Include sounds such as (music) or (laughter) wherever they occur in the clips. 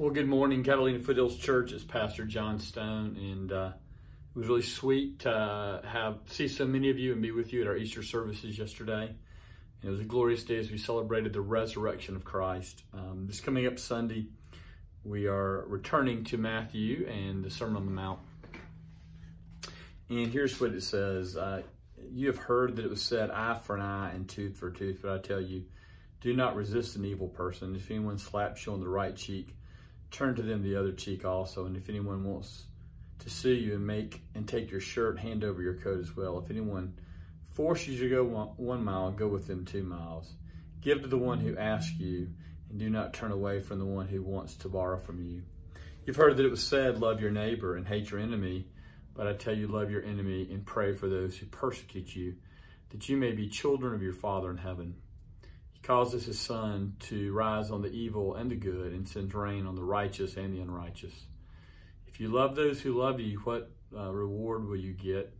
Well, good morning, Catalina Foothills Church. It's Pastor John Stone, and uh, it was really sweet to uh, have see so many of you and be with you at our Easter services yesterday. And it was a glorious day as we celebrated the resurrection of Christ. Um, this coming up Sunday, we are returning to Matthew and the Sermon on the Mount. And here's what it says. Uh, you have heard that it was said, eye for an eye and tooth for a tooth, but I tell you, do not resist an evil person. If anyone slaps you on the right cheek, turn to them the other cheek also. And if anyone wants to sue you and make and take your shirt, hand over your coat as well. If anyone forces you to go one, one mile, go with them two miles. Give to the one who asks you, and do not turn away from the one who wants to borrow from you. You've heard that it was said, love your neighbor and hate your enemy. But I tell you, love your enemy and pray for those who persecute you, that you may be children of your Father in heaven. Causes his sun to rise on the evil and the good and sends rain on the righteous and the unrighteous. If you love those who love you, what uh, reward will you get?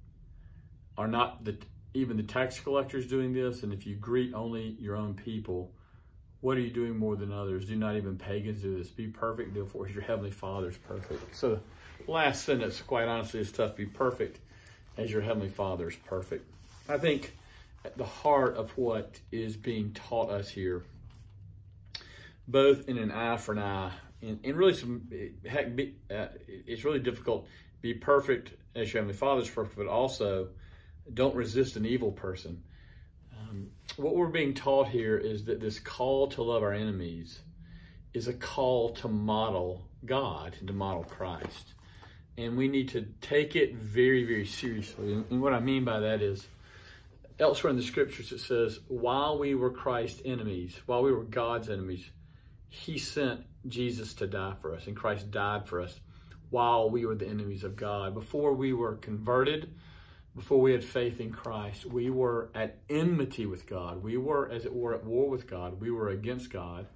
Are not the, even the tax collectors doing this? And if you greet only your own people, what are you doing more than others? Do not even pagans do this. Be perfect, therefore, as your heavenly Father is perfect. So the last sentence, quite honestly, is tough. Be perfect as your heavenly Father is perfect. I think at the heart of what is being taught us here, both in an eye for an eye, and, and really some, heck, be, uh, it's really difficult. Be perfect as your heavenly Father is perfect, but also don't resist an evil person. Um, what we're being taught here is that this call to love our enemies is a call to model God and to model Christ. And we need to take it very, very seriously. And what I mean by that is, elsewhere in the scriptures it says, while we were Christ's enemies, while we were God's enemies, he sent Jesus to die for us. And Christ died for us while we were the enemies of God. Before we were converted, before we had faith in Christ, we were at enmity with God. We were, as it were, at war with God. We were against God.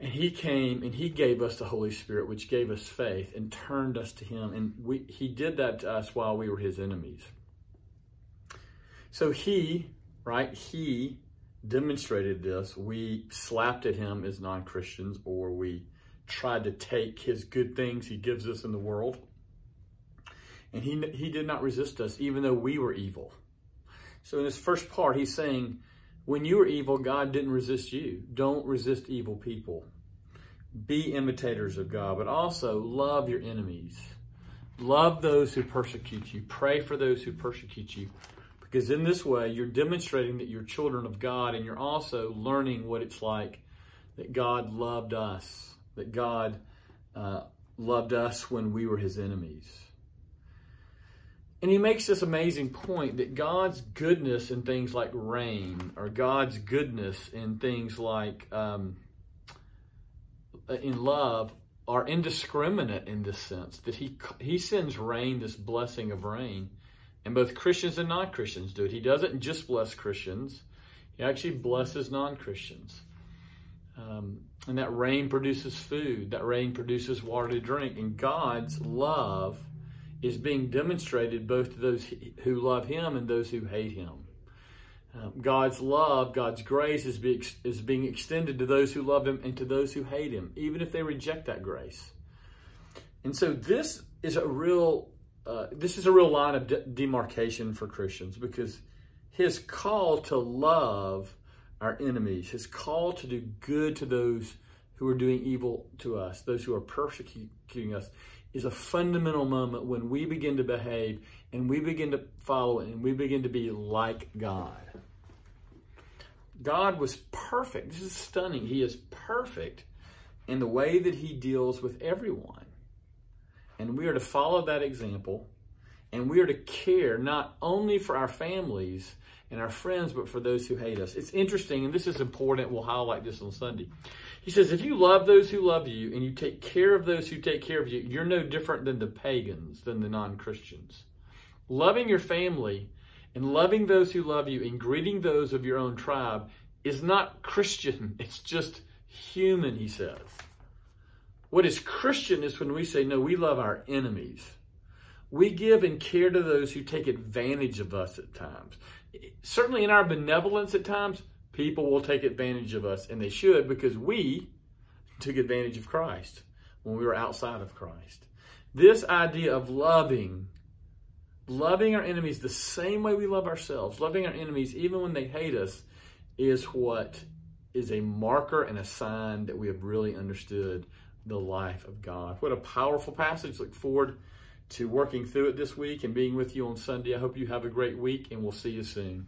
And he came and he gave us the Holy Spirit, which gave us faith and turned us to him. And we, he did that to us while we were his enemies. So he, right, he demonstrated this. We slapped at him as non-Christians or we tried to take his good things he gives us in the world and he, he did not resist us, even though we were evil. So in this first part, he's saying, when you were evil, God didn't resist you. Don't resist evil people. Be imitators of God, but also love your enemies. Love those who persecute you. Pray for those who persecute you. Because in this way, you're demonstrating that you're children of God and you're also learning what it's like that God loved us, that God uh, loved us when we were his enemies. And he makes this amazing point that God's goodness in things like rain, or God's goodness in things like um, in love, are indiscriminate in this sense. That he he sends rain, this blessing of rain, and both Christians and non-Christians do it. He doesn't just bless Christians; he actually blesses non-Christians. Um, and that rain produces food. That rain produces water to drink. And God's love is being demonstrated both to those who love him and those who hate him. Um, God's love, God's grace is, be, is being extended to those who love him and to those who hate him, even if they reject that grace. And so this is a real, uh, this is a real line of de demarcation for Christians because his call to love our enemies, his call to do good to those who are doing evil to us, those who are persecuting us, is a fundamental moment when we begin to behave and we begin to follow and we begin to be like God. God was perfect. This is stunning. He is perfect in the way that he deals with everyone. And we are to follow that example and we are to care not only for our families and our friends, but for those who hate us. It's interesting, and this is important. We'll highlight this on Sunday. He says, if you love those who love you and you take care of those who take care of you, you're no different than the pagans, than the non-Christians. Loving your family and loving those who love you and greeting those of your own tribe is not Christian. (laughs) It's just human, he says. What is Christian is when we say, no, we love our enemies. We give and care to those who take advantage of us at times. Certainly in our benevolence at times, people will take advantage of us, and they should because we took advantage of Christ when we were outside of Christ. This idea of loving, loving our enemies the same way we love ourselves, loving our enemies even when they hate us, is what is a marker and a sign that we have really understood the life of God. What a powerful passage. Look forward to working through it this week and being with you on Sunday. I hope you have a great week and we'll see you soon.